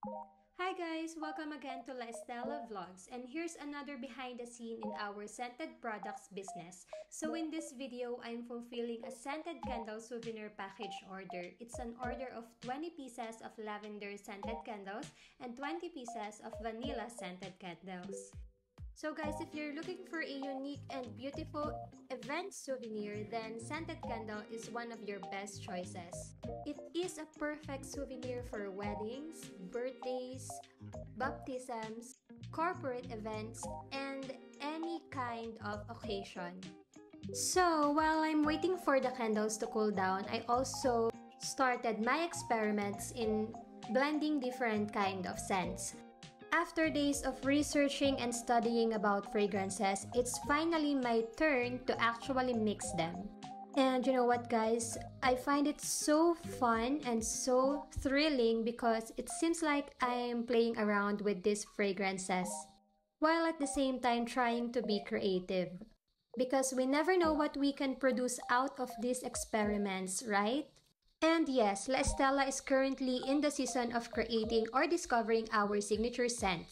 Hi guys! Welcome again to La Estela Vlogs and here's another behind the scene in our scented products business. So in this video, I'm fulfilling a scented candle souvenir package order. It's an order of 20 pieces of lavender scented candles and 20 pieces of vanilla scented candles. So guys, if you're looking for a unique and beautiful event souvenir, then Scented Candle is one of your best choices. It is a perfect souvenir for weddings, baptisms, corporate events, and any kind of occasion. So, while I'm waiting for the candles to cool down, I also started my experiments in blending different kind of scents. After days of researching and studying about fragrances, it's finally my turn to actually mix them. And you know what, guys? I find it so fun and so thrilling because it seems like I'm playing around with these fragrances while at the same time trying to be creative. Because we never know what we can produce out of these experiments, right? And yes, La Estela is currently in the season of creating or discovering our signature scent.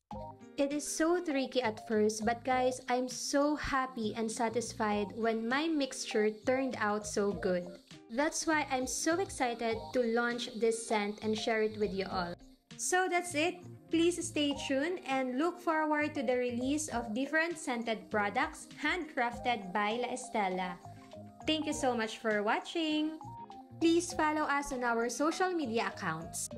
It is so tricky at first, but guys, I'm so happy and satisfied when my mixture turned out so good. That's why I'm so excited to launch this scent and share it with you all. So that's it. Please stay tuned and look forward to the release of different scented products handcrafted by La Estela. Thank you so much for watching! Please follow us on our social media accounts.